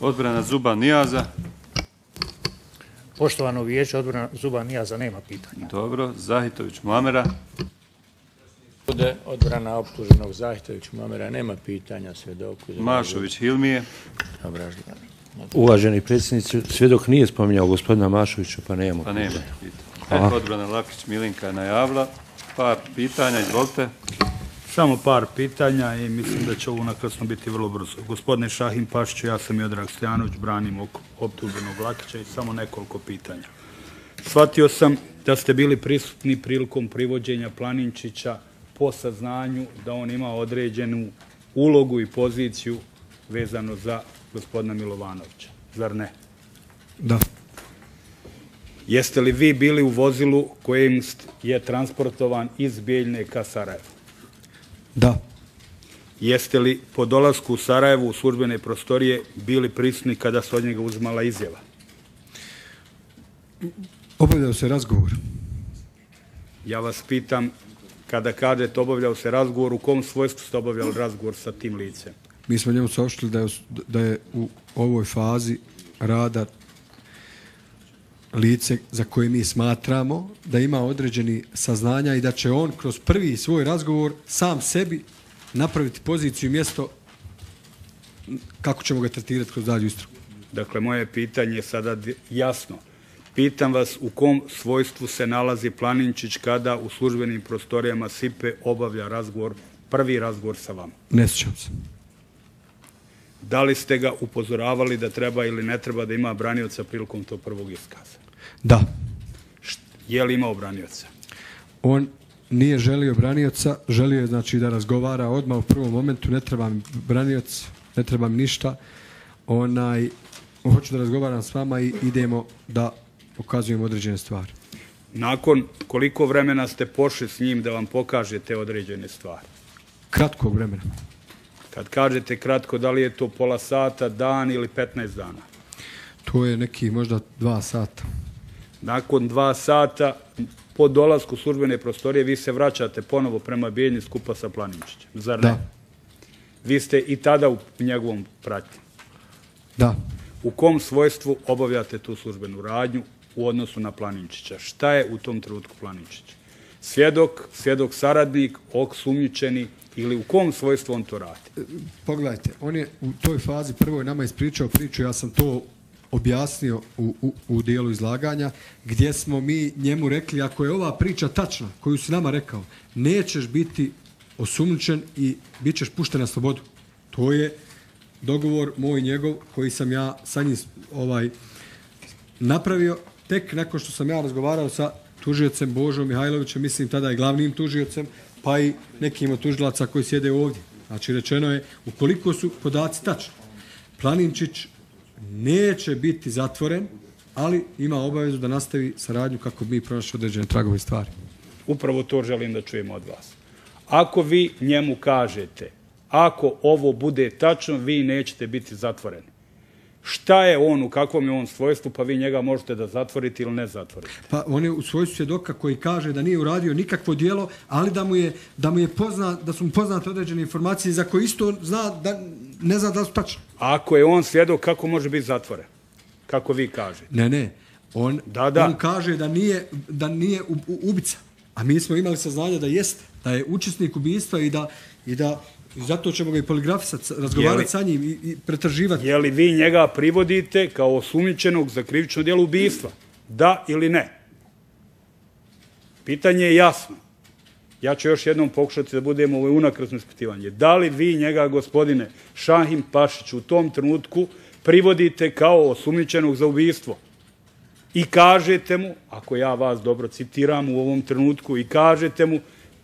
Odbrana Zuba Nijaza. Poštovano vijeće odbrana Zuba Nijaza nema pitanja. Dobro. Zahitović Muamera. Odbrana optuženog Zahitović Muamera nema pitanja svjedoku. Mašović Hilmije. Uvaženi predsjednici, svjedok nije spominjao gospodina Mašovića, pa nema. Pa nema pitanja. Odbrana Lakić Milinka je najavila. Par pitanja, izvolite. Samo par pitanja i mislim da će ovo nakrsno biti vrlo brzo. Gospodine Šahim Pašiću, ja sam Jodrag Stojanović, branim optuženog Lakića i samo nekoliko pitanja. Shvatio sam da ste bili prisutni prilikom privođenja Planinčića po saznanju da on ima određenu ulogu i poziciju vezano za gospodina Milovanovića. Zar ne? Da. Jeste li vi bili u vozilu kojim je transportovan iz Bijeljne ka Sarajevu? Da. Jeste li po dolasku u Sarajevu u službene prostorije bili prisutni kada se od njega uzmala izjava? Obavljao se razgovor. Ja vas pitam, kada kažete obavljao se razgovor, u kom svojstvu ste obavljali razgovor sa tim licem? Mi smo njemu saoštili da je, da je u ovoj fazi rada lice za koje mi smatramo da ima određeni saznanja i da će on kroz prvi svoj razgovor sam sebi napraviti poziciju i mjesto kako ćemo ga tretirati kroz dalju istragu. Dakle, moje pitanje je sada jasno. Pitam vas u kom svojstvu se nalazi Planinčić kada u službenim prostorijama SIPE obavlja razgovor, prvi razgovor sa vama? Ne sjećam se. Da li ste ga upozoravali da treba ili ne treba da ima branioca prilikom tog prvog iskaza? Da. Je li imao branioca? On nije želio branioca, želio je znači da razgovara odmah u prvom momentu, ne treba mi branioc, ne treba mi ništa. Onaj, hoću da razgovaram s vama i idemo da pokazujemo određene stvari. Nakon koliko vremena ste pošli s njim da vam pokaže te određene stvari? Kratko vremena. Kad kažete kratko, da li je to pola sata, dan ili 15 dana? To je neki možda dva sata. Nakon dva sata, po dolasku službene prostorije, vi se vraćate ponovo prema Bijeljni skupa sa Planinčićem. Zar ne? Da. Vi ste i tada u njegovom pratnju. Da. U kom svojstvu obavljate tu službenu radnju u odnosu na Planinčića? Šta je u tom trenutku Planinčić? Svjedok, svjedok saradnik, sumnjičeni, ili u kom svojstvu on to radi? Pogledajte, on je u toj fazi prvo nama ispričao priču, ja sam to objasnio u, u, u dijelu izlaganja, gdje smo mi njemu rekli, ako je ova priča tačna, koju si nama rekao, nećeš biti osumnjičen i bit ćeš pušten na slobodu. To je dogovor moj njegov koji sam ja sa njim ovaj, napravio tek nakon što sam ja razgovarao sa tužiocem Božom Mihajlovićem, mislim tada i glavnim tužiocem, pa i nekim od tužilaca koji sjede ovdje. Znači, rečeno je, ukoliko su podaci tačni, Planinčić neće biti zatvoren, ali ima obavezu da nastavi saradnju kako bi pronašli određene tragove stvari. Upravo to želim da čujem od vas. Ako vi njemu kažete, ako ovo bude tačno, vi nećete biti zatvoreni šta je on, u kakvom je on svojstvu, pa vi njega možete da zatvorite ili ne zatvorite. Pa on je u svojstvu svjedoka koji kaže da nije uradio nikakvo dijelo, ali da mu je, da mu je pozna, da su mu poznate određene informacije za koje isto zna da ne zna da su tačne. Ako je on svjedok, kako može biti zatvoren? Kako vi kažete? Ne, ne. On, da, da. on kaže da nije, da nije ubica. A mi smo imali saznanje da jeste, da je učesnik ubistva i da, i da I zato ćemo ga i poligrafisati, razgovarati sa njim i, i pretrživati. Je li vi njega privodite kao osumnjičenog za krivično djelo ubijstva? Da ili ne? Pitanje je jasno. Ja ću još jednom pokušati da budemo ovo unakrsno ispitivanje. Da li vi njega, gospodine Šahim Pašić, u tom trenutku privodite kao osumnjičenog za ubijstvo? I kažete mu, ako ja vas dobro citiram u ovom trenutku, i kažete mu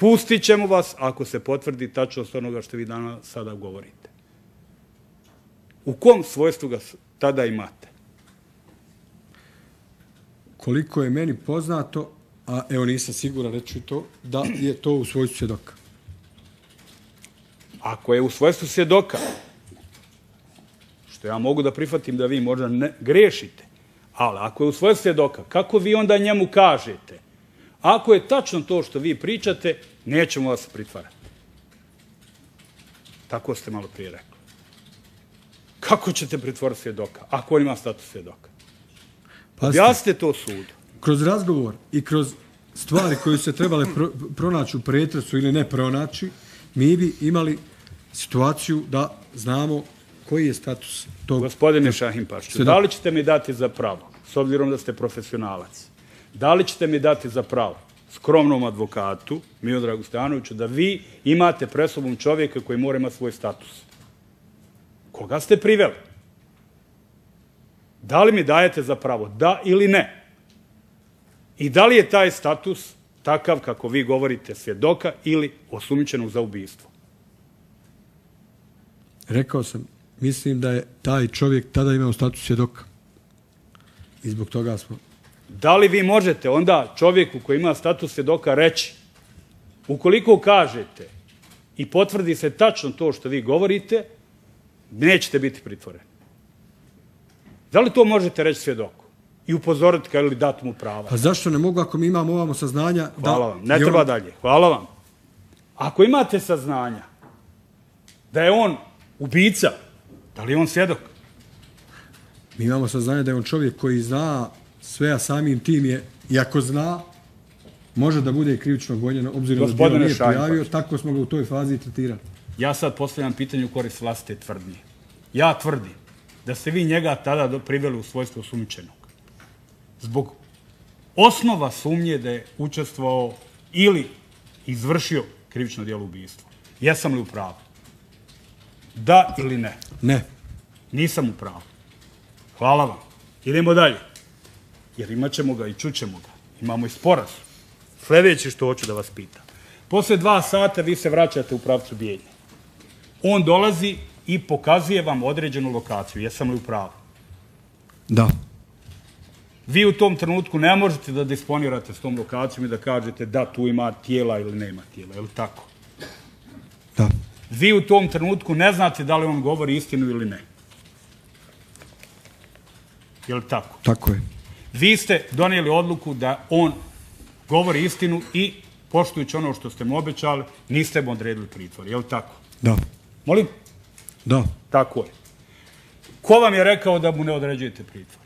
Pustit ćemo vas ako se potvrdi tačnost onoga što vi danas sada govorite. U kom svojstvu ga tada imate? Koliko je meni poznato, a evo nisam siguran reći to, da je to u svojstvu svjedoka. Ako je u svojstvu svjedoka, što ja mogu da prihvatim da vi možda ne grešite, ali ako je u svojstvu svjedoka, kako vi onda njemu kažete – Ako je tačno to što vi pričate, nećemo vas pritvarati. Tako ste malo prije rekli. Kako ćete pritvoriti svjedoka, ako on ima status svjedoka? Pazite, Objasnite to sudu. kroz razgovor i kroz stvari koje su se trebale pro, pronaći u pretresu ili ne pronaći, mi bi imali situaciju da znamo koji je status tog Gospodine Šahim Pašiću, Svjedok. da li ćete mi dati za pravo, s obzirom da ste profesionalac, da li ćete mi dati za pravo skromnom advokatu, Miodragu Stojanoviću, da vi imate presobom čovjeka koji mora imati svoj status? Koga ste priveli? Da li mi dajete za pravo, da ili ne? I da li je taj status takav kako vi govorite svjedoka ili osumnjičenog za ubistvo? Rekao sam, mislim da je taj čovjek tada imao status svjedoka. I zbog toga smo... Da li vi možete onda čovjeku koji ima status svjedoka reći, ukoliko kažete i potvrdi se tačno to što vi govorite, nećete biti pritvoreni? Da li to možete reći svjedoku? I upozoriti ga ili dati mu prava? Pa zašto ne mogu ako mi imamo ovamo saznanja da... Hvala vam. Ne treba on- dalje. Hvala vam. Ako imate saznanja da je on ubica, da li je on svjedok? Mi imamo saznanje da je on čovjek koji zna sve, a samim tim je, i ako zna, može da bude i krivično gonjen, obzirom da djelo nije prijavio, tako smo ga u toj fazi tretirali. Ja sad postavljam pitanje u korist vlastite tvrdnje. Ja tvrdim da ste vi njega tada priveli u svojstvo sumnjičenog. Zbog osnova sumnje da je učestvovao ili izvršio krivično djelo ubistva. Jesam li u pravu? Da ili ne? Ne. Nisam u pravu. Hvala vam. Idemo dalje. Jer imat ćemo ga i čućemo ga. Imamo i sporazum. Sljedeće što hoću da vas pitam. Posle dva sata vi se vraćate u pravcu bijenja. On dolazi i pokazuje vam određenu lokaciju. Jesam li u pravu? Da. Vi u tom trenutku ne možete da disponirate s tom lokacijom i da kažete da tu ima tijela ili nema tijela. Je li tako? Da. Vi u tom trenutku ne znate da li on govori istinu ili ne. Je li tako? Tako je. Vi ste donijeli odluku da on govori istinu i poštujući ono što ste mu obećali, niste mu odredili pritvor. Je li tako? Da. Molim? Da. Tako je. Ko vam je rekao da mu ne određujete pritvor?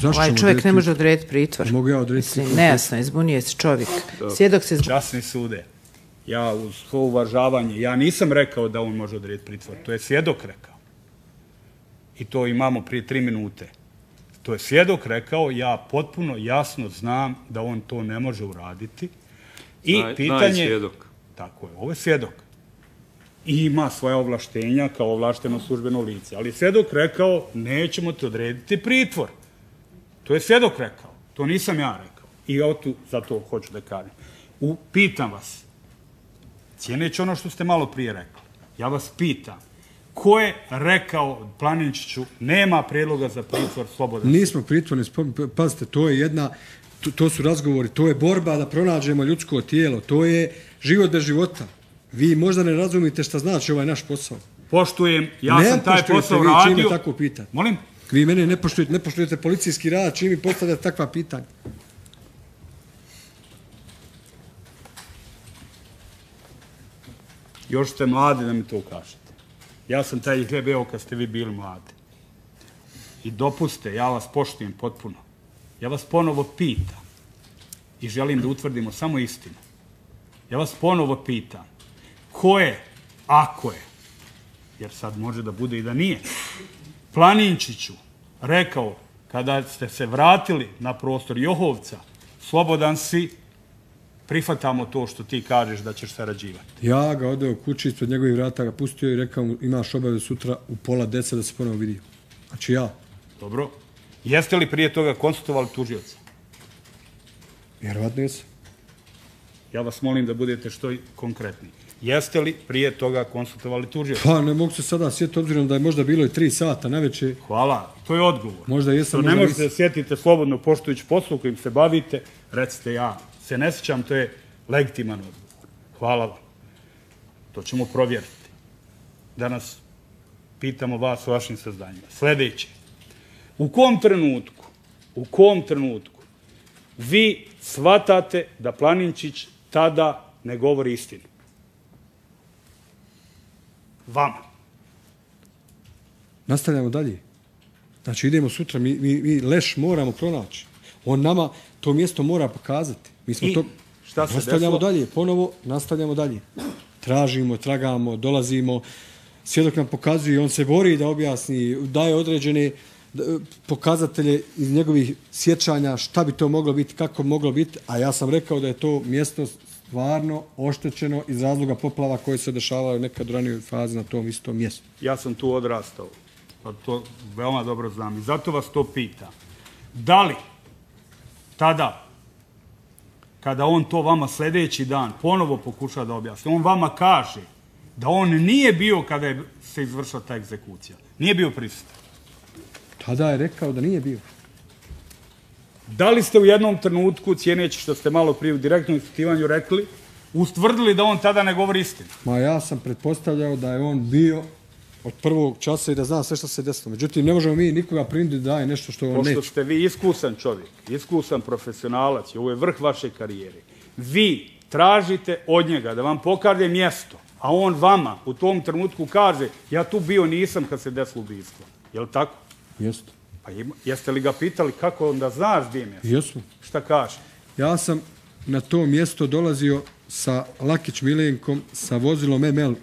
Zašto Ovaj čovjek ne može odrediti pritvor. Mogu ja odrediti pritvor? nejasno, zbunjuje se čovjek. Svjedok se zbunjuje. Časni sude. Ja uz svo uvažavanje, ja nisam rekao da on može odrediti pritvor. To je svjedok rekao. I to imamo prije tri minute. To je svjedok rekao, ja potpuno jasno znam da on to ne može uraditi. I i pitanje... svjedok. Tako je, ovo je svjedok. I ima svoja ovlaštenja kao ovlašteno službeno lice. Ali svjedok rekao, nećemo ti odrediti pritvor. To je svjedok rekao. To nisam ja rekao. I ja tu zato hoću da kažem. U, pitam vas, cijeneći ono što ste malo prije rekli, ja vas pitam, ko je rekao Planinčiću, nema prijedloga za pritvor slobodan? Nismo pritvorni, spom- pazite, to je jedna, to, to su razgovori, to je borba da pronađemo ljudsko tijelo, to je život bez života. Vi možda ne razumite šta znači ovaj naš posao. Poštujem, ja Ne sam taj posao vi čime radio. tako pitate. Molim? Vi mene ne poštujete, ne poštujete policijski rad, čim mi postavljate takva pitanja. Još ste mladi da mi to kažete. Ja sam taj hljeb evo kad ste vi bili mladi. I dopuste, ja vas poštujem potpuno. Ja vas ponovo pitam i želim da utvrdimo samo istinu. Ja vas ponovo pitam, ko je, ako je, jer sad može da bude i da nije, Planinčiću rekao kada ste se vratili na prostor Johovca, slobodan si, prihvatamo to što ti kažeš da ćeš sarađivati. Ja ga odeo kući ispred njegovih vrata, ga pustio i rekao mu imaš obavezu sutra u pola deset da se ponovo vidi. Znači ja, Dobro. Jeste li prije toga konsultovali tužioca? vjerovatno jesam. Ja vas molim da budete što konkretni. Jeste li prije toga konsultovali tužioca? Pa ne mogu se sada sjetiti obzirom da je možda bilo i tri sata na večer. Hvala, to je odgovor. Možda jesam, To ne možete da sjetite slobodno poštujući poslu kojim se bavite, recite ja se ne sjećam, to je legitiman odgovor. Hvala vam. To ćemo provjeriti. Danas pitamo vas o vašim saznanjima. Sljedeće. U kom trenutku, u kom trenutku vi shvatate da Planinčić tada ne govori istinu? Vama. Nastavljamo dalje. Znači idemo sutra, mi, mi, mi leš moramo pronaći. On nama to mjesto mora pokazati. Mi smo I to... šta se nastavljamo desilo? dalje, ponovo nastavljamo dalje. Tražimo, tragamo, dolazimo. Svjedok nam pokazuje, on se bori da objasni, daje određene d- pokazatelje iz njegovih sjećanja šta bi to moglo biti, kako bi moglo biti, a ja sam rekao da je to mjesto stvarno oštećeno iz razloga poplava koje se dešavaju nekad u ranijoj fazi na tom istom mjestu. Ja sam tu odrastao. Pa to veoma dobro znam. I zato vas to pitam. Da li tada, kada on to vama sljedeći dan ponovo pokuša da objasni, on vama kaže da on nije bio kada je se izvršila ta egzekucija. Nije bio prisutan. Tada je rekao da nije bio. Da li ste u jednom trenutku, cijeneći što ste malo prije u direktnom ispitivanju rekli, ustvrdili da on tada ne govori istinu? Ma ja sam pretpostavljao da je on bio od prvog časa i da zna sve što se desilo. Međutim, ne možemo mi nikoga primiti da daje nešto što on Pošto neće. ste vi iskusan čovjek, iskusan profesionalac i ovo je vrh vaše karijere, vi tražite od njega da vam pokaže mjesto, a on vama u tom trenutku kaže ja tu bio nisam kad se desilo ubistvo. Je li tako? Jeste. Pa ima- jeste li ga pitali kako onda znaš gdje je mjesto? Jesmo. Šta kaže? Ja sam na to mjesto dolazio sa Lakić Milenkom, sa vozilom ML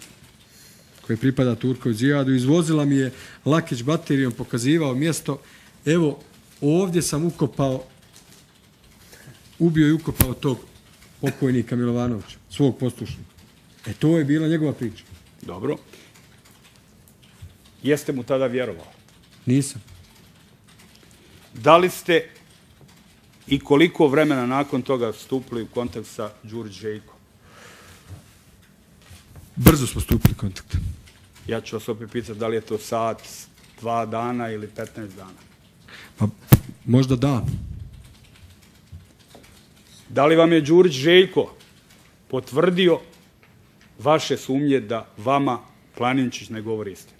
koje pripada Turkovi Zijadu. Izvozila mi je Lakić baterijom, pokazivao mjesto. Evo, ovdje sam ukopao, ubio i ukopao tog pokojnika Milovanovića, svog poslušnika. E, to je bila njegova priča. Dobro. Jeste mu tada vjerovali? Nisam. Da li ste i koliko vremena nakon toga stupili u kontakt sa Đurić Željko? Brzo smo stupili u kontakt. Ja ću vas opet pitati da li je to sat, dva dana ili 15 dana. Pa, možda da. Da li vam je Đurić Željko potvrdio vaše sumnje da vama Planinčić ne govori istinu?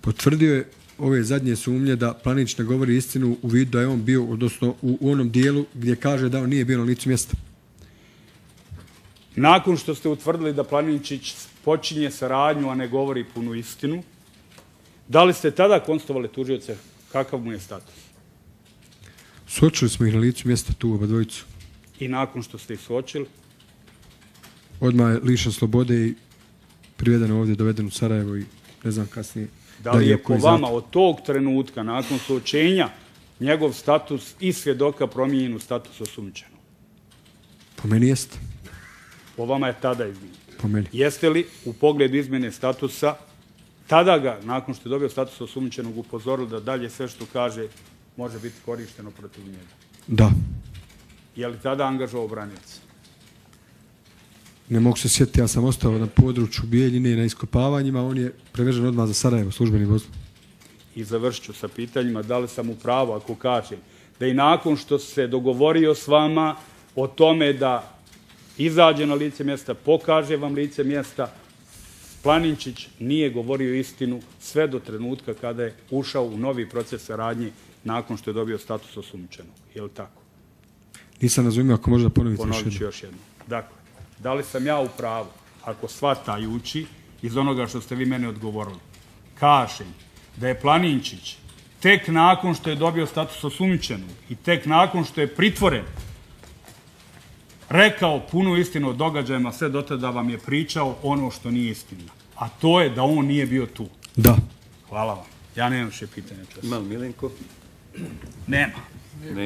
Potvrdio je ove zadnje sumnje da Planić ne govori istinu u vidu da je on bio, odnosno u, onom dijelu gdje kaže da on nije bio na licu mjesta. Nakon što ste utvrdili da Planinčić počinje saradnju, a ne govori punu istinu, da li ste tada konstatovali tužioce kakav mu je status? Sočili smo ih na licu mjesta tu oba dvojicu. I nakon što ste ih suočili, Odmah je lišen slobode i priveden ovdje, doveden u Sarajevo i ne znam kasnije. Da li je po vama od tog trenutka, nakon suočenja, njegov status i svjedoka promijenjen u status osumnjičenog? Po meni jeste. Po vama je tada izmijenjen. Po meni. Jeste li u pogledu izmjene statusa tada ga, nakon što je dobio status osumnjičenog, upozorili da dalje sve što kaže može biti korišteno protiv njega? Da. Je li tada angažovao branioca? Ne mogu se sjetiti, ja sam ostao na području Bijeljine na iskopavanjima, on je prevežen odmah za Sarajevo, službeni vozom. I završit ću sa pitanjima da li sam u pravu ako kažem da i nakon što se dogovorio s vama o tome da izađe na lice mjesta, pokaže vam lice mjesta, Planinčić nije govorio istinu sve do trenutka kada je ušao u novi proces saradnje nakon što je dobio status osumnjičenog. Je li tako? Nisam razumio ako možda ponoviti još Ponovit ću jednom. još jednom. Dakle, da li sam ja u pravu ako shvatajući iz onoga što ste vi mene odgovorili, kažem da je Planinčić tek nakon što je dobio status osumnjičenog i tek nakon što je pritvoren rekao punu istinu o događajima, sve do tada vam je pričao ono što nije istina. A to je da on nije bio tu. Da. Hvala vam. Ja nemam više pitanja. čas. Ima Milenko? Nema. Nema.